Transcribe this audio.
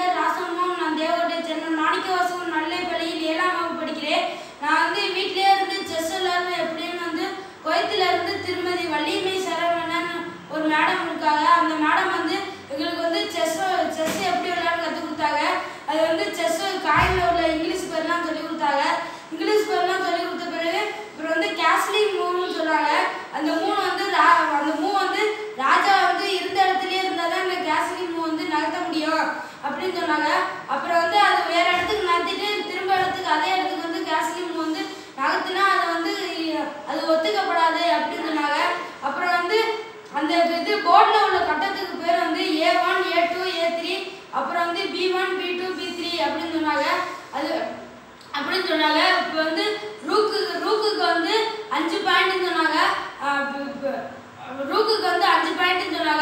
பேர் ராசம்மாவும் நான் தேவகோட்டை மாணிக்க வாசகம் நல்ல பள்ளியில் ஏழாம் வகுப்பு படிக்கிறேன். நான் வந்து வீட்டிலேயே இருந்து செஸ் விளையாடுறது எப்படின்னு வந்து குவைத்துல இருந்து திருமதி வள்ளிமை சரவணன் ஒரு மேடம் இருக்காங்க. அந்த மேடம் வந்து எங்களுக்கு வந்து செஸ் செஸ் எப்படி விளையாட கற்றுக் கொடுத்தாங்க. அது வந்து செஸ் காயில் உள்ள இங்கிலீஷ் பேர்லாம் சொல்லி கொடுத்தாங்க இங்கிலீஷ் பேர்லாம் சொல்லி கொடுத்த பிறகு அப்புறம் வந்து கேஸ்லிங் மூவ்னு சொல்றாங்க அந்த மூணு வந்து ரா- அந்த மூவ் வந்து ராஜா வந்து இருந்த இடத்துலயே இருந்தால் தான் இந்த கேஸ்லிங் மூவ் வந்து நகர்த்த முடியும் அப்படின்னு சொன்னாங்க அப்புறம் வந்து அது வேற இடத்துக்கு நகர்த்திட்டு திரும்ப இடத்துக்கு அதே இடத்துக்கு வந்து கேஸ்லிங் மூவ் வந்து நகர்த்தினா அது வந்து அது ஒத்துக்கப்படாது அப்படின்னு சொன்னாங்க அப்புறம் வந்து அந்த இது போர்டில் உள்ள கட்டத்துக்கு பேர் வந்து A one A two A three அப்புறம் வந்து B one B two B three அப்படின்னு சொன்னாங்க. அது அப்படின்னு சொன்னாங்க. இப்போ வந்து ரூக்கு ரூக்குக்கு வந்து அஞ்சு பாயிண்ட்னு சொன்னாங்க. ரூக்குக்கு வந்து அஞ்சு பாயிண்ட்னு சொன்னாங்க.